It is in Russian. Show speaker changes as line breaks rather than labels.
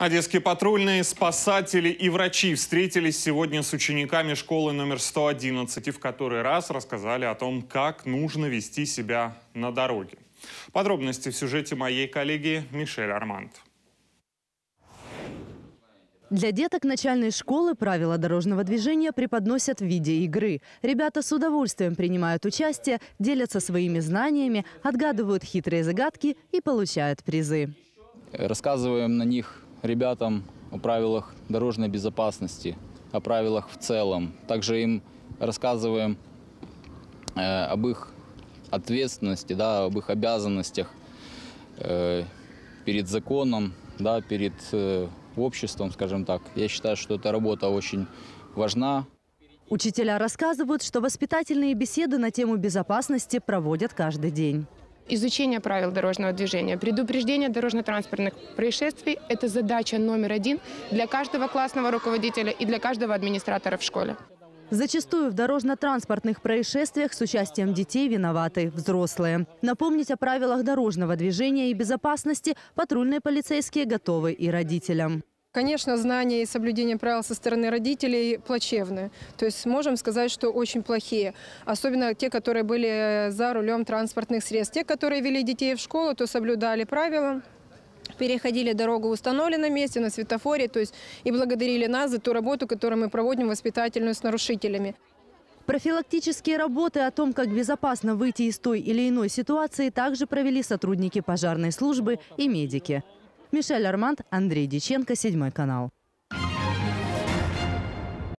Одесские патрульные, спасатели и врачи встретились сегодня с учениками школы номер 111 и в который раз рассказали о том, как нужно вести себя на дороге. Подробности в сюжете моей коллеги Мишель Арманд.
Для деток начальной школы правила дорожного движения преподносят в виде игры. Ребята с удовольствием принимают участие, делятся своими знаниями, отгадывают хитрые загадки и получают призы.
Рассказываем на них ребятам о правилах дорожной безопасности, о правилах в целом. Также им рассказываем э, об их ответственности, да, об их обязанностях э, перед законом, да, перед э, обществом, скажем так. Я считаю, что эта работа очень важна.
Учителя рассказывают, что воспитательные беседы на тему безопасности проводят каждый день.
Изучение правил дорожного движения, предупреждение дорожно-транспортных происшествий – это задача номер один для каждого классного руководителя и для каждого администратора в школе.
Зачастую в дорожно-транспортных происшествиях с участием детей виноваты взрослые. Напомнить о правилах дорожного движения и безопасности патрульные полицейские готовы и родителям.
Конечно, знания и соблюдение правил со стороны родителей плачевны. То есть можем сказать, что очень плохие. Особенно те, которые были за рулем транспортных средств. Те, которые вели детей в школу, то соблюдали правила, переходили дорогу в установленном месте, на светофоре, то есть и благодарили нас за ту работу, которую мы проводим воспитательную с нарушителями.
Профилактические работы о том, как безопасно выйти из той или иной ситуации, также провели сотрудники пожарной службы и медики. Мишель Арманд, Андрей Диченко, Седьмой канал.